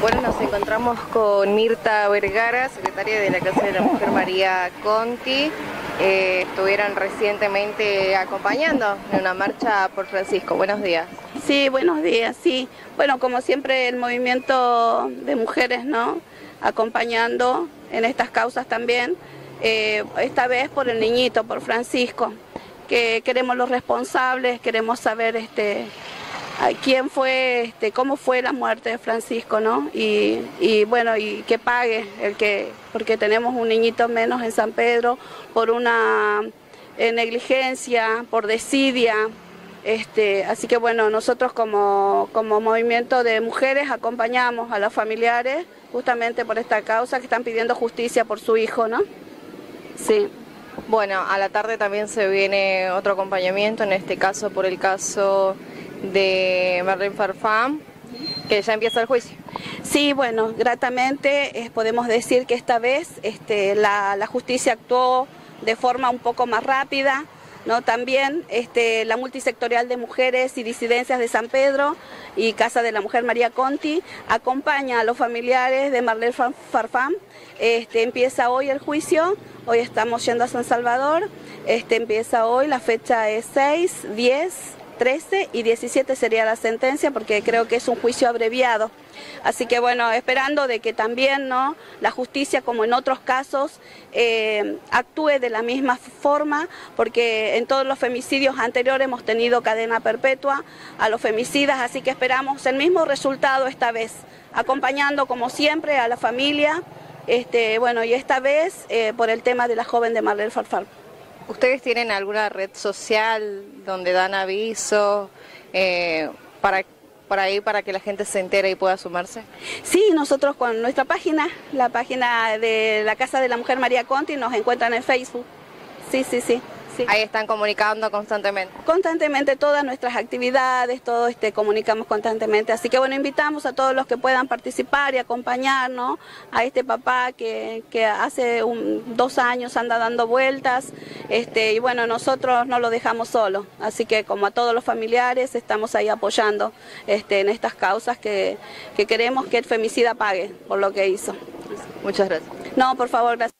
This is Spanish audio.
Bueno, nos encontramos con Mirta Vergara, secretaria de la Casa de la Mujer María Conti. Eh, estuvieron recientemente acompañando en una marcha por Francisco. Buenos días. Sí, buenos días, sí. Bueno, como siempre el movimiento de mujeres, ¿no? Acompañando en estas causas también, eh, esta vez por el niñito, por Francisco, que queremos los responsables, queremos saber este quién fue, este, cómo fue la muerte de Francisco, ¿no? Y, bueno, y que pague el que, porque tenemos un niñito menos en San Pedro por una eh, negligencia, por desidia. Este, así que bueno, nosotros como, como movimiento de mujeres acompañamos a los familiares justamente por esta causa que están pidiendo justicia por su hijo, ¿no? Sí. Bueno, a la tarde también se viene otro acompañamiento, en este caso por el caso de Marlene Farfán, que ya empieza el juicio. Sí, bueno, gratamente eh, podemos decir que esta vez este, la, justicia actuó de forma un poco más rápida, ¿no? También este, la multisectorial de mujeres y disidencias de San Pedro y Casa de la Mujer María Conti acompaña a los familiares de Marlene Farfán. Este, empieza hoy el juicio, hoy estamos yendo a San Salvador, este, empieza hoy, la fecha es 6, 10, 13 y 17 sería la sentencia porque creo que es un juicio abreviado. Así que bueno, esperando de que también ¿no? la justicia, como en otros casos, eh, actúe de la misma forma, porque en todos los femicidios anteriores hemos tenido cadena perpetua a los femicidas, así que esperamos el mismo resultado esta vez, acompañando como siempre a la familia, este, bueno, y esta vez eh, por el tema de la joven de Marlene Farfar. ¿Ustedes tienen alguna red social donde dan aviso eh, para, para ahí para que la gente se entere y pueda sumarse? Sí, nosotros con nuestra página, la página de la Casa de la Mujer María Conti, nos encuentran en Facebook. Sí, sí, sí. Ahí están comunicando constantemente. Constantemente todas nuestras actividades, todo este comunicamos constantemente. Así que bueno, invitamos a todos los que puedan participar y acompañarnos a este papá que, hace dos años anda dando vueltas. Este, y bueno, nosotros no lo dejamos solo. Así que como a todos los familiares estamos ahí apoyando este, en estas causas que, que queremos que el femicida pague por lo que hizo. Muchas gracias. No, por favor, gracias.